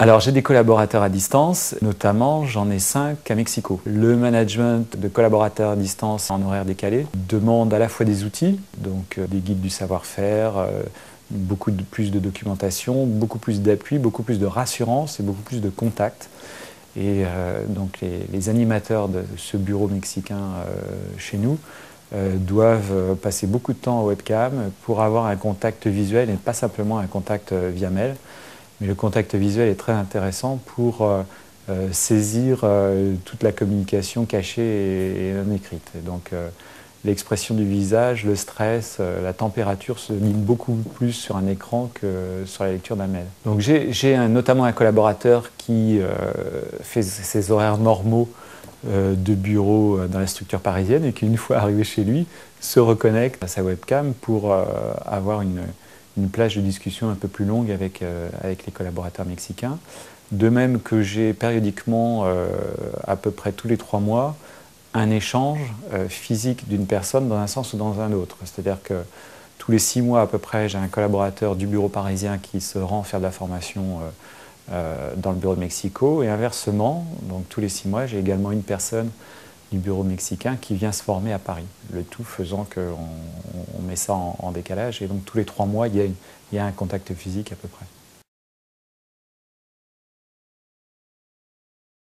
Alors j'ai des collaborateurs à distance, notamment j'en ai cinq à Mexico. Le management de collaborateurs à distance en horaire décalé demande à la fois des outils, donc euh, des guides du savoir-faire, euh, beaucoup plus de documentation, beaucoup plus d'appui, beaucoup plus de rassurance et beaucoup plus de contact. Et euh, donc les, animateurs de ce bureau mexicain chez nous doivent passer beaucoup de temps en webcam pour avoir un contact visuel et pas simplement un contact via mail. Mais le contact visuel est très intéressant pour euh, euh, saisir euh, toute la communication cachée et, non écrite. donc l'expression du visage, le stress, la température se lit beaucoup plus sur un écran que sur la lecture d'un mail. Donc j'ai notamment un collaborateur qui fait ses horaires normaux de bureau dans la structure parisienne et qui, une fois arrivé chez lui, se reconnecte à sa webcam pour avoir une, une plage de discussion un peu plus longue avec, euh, avec les collaborateurs mexicains. De même que j'ai périodiquement, euh, à peu près tous les trois mois, un échange euh, physique d'une personne dans un sens ou dans un autre. C'est-à-dire que tous les six mois à peu près, j'ai un collaborateur du bureau parisien qui se rend faire de la formation dans le bureau de Mexico et inversement, donc tous les six mois, j'ai également une personne du bureau mexicain qui vient se former à Paris. Le tout faisant qu'on on met ça en, décalage. Et donc tous les trois mois, il y, a un contact physique à peu près.